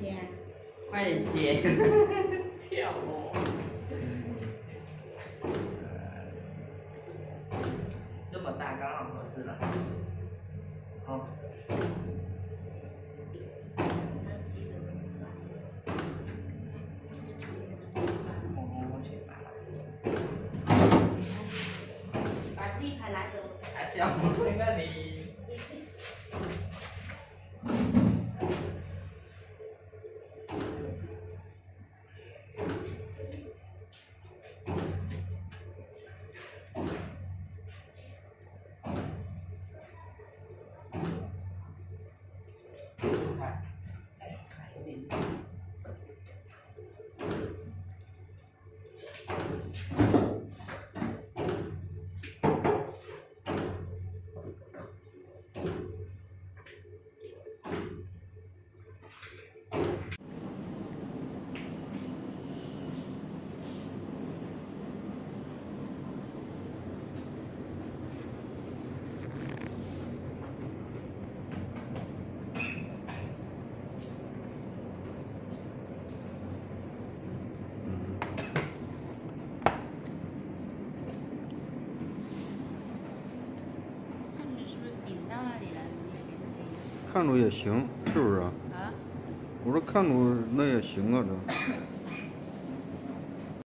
接啊。快点接，跳哦！这么大刚好合适了。好。快，来，快点。上面是不是顶到那里了？看着也行，是不是啊？啊？我说看着那也行啊，这。